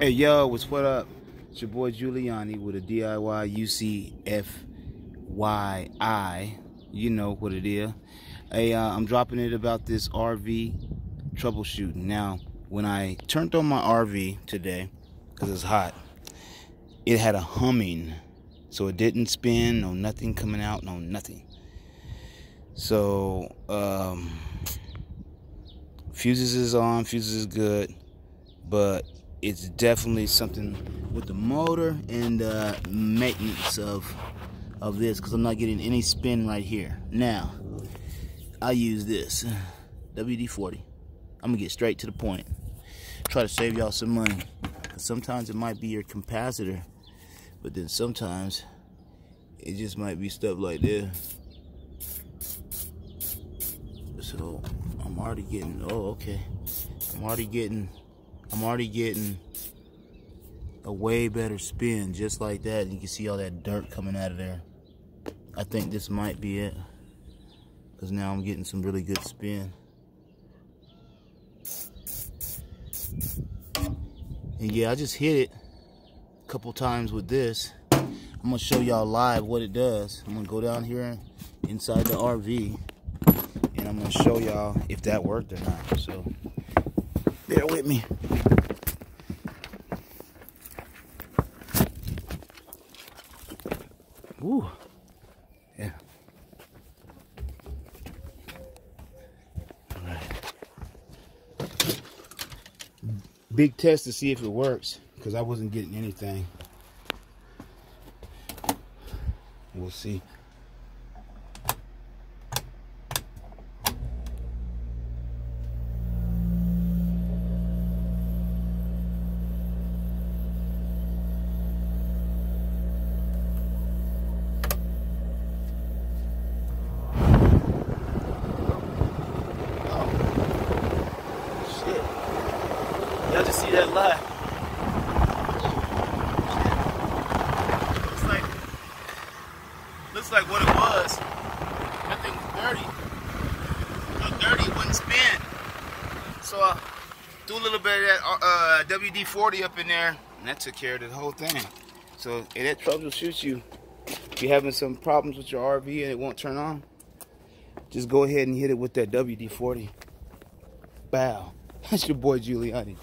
Hey yo, what's what up? It's your boy Juliahnee with a DIY UCFYI. You know what it is. Hey, uh, I'm dropping it about this RV troubleshooting. Now, when I turned on my RV today, because it's hot, it had a humming. So it didn't spin, no nothing coming out, no nothing. So, um, fuses is on, fuses is good, but it's definitely something with the motor and the maintenance of of this because I'm not getting any spin right here. Now, I use this WD-40. I'm gonna get straight to the point. Try to save y'all some money. Sometimes it might be your capacitor, but then sometimes it just might be stuff like this. So I'm already getting. Oh, okay. I'm already getting I'm already getting a way better spin just like that. And You can see all that dirt coming out of there. I think this might be it. Because now I'm getting some really good spin. And yeah, I just hit it a couple times with this. I'm going to show y'all live what it does. I'm going to go down here inside the RV. And I'm going to show y'all if that worked or not. So Bear with me. Woo. Yeah. All right. Big test to see if it works because I wasn't getting anything. We'll see. Y'all just see that light. Looks like, looks like what it was. That thing was dirty. So dirty, wouldn't spin. So I threw a little bit of that uh, WD-40 up in there, and that took care of the whole thing. So it that troubleshoots you. If you're having some problems with your RV and it won't turn on, just go ahead and hit it with that WD-40. Bow. That's your boy Juliahnee.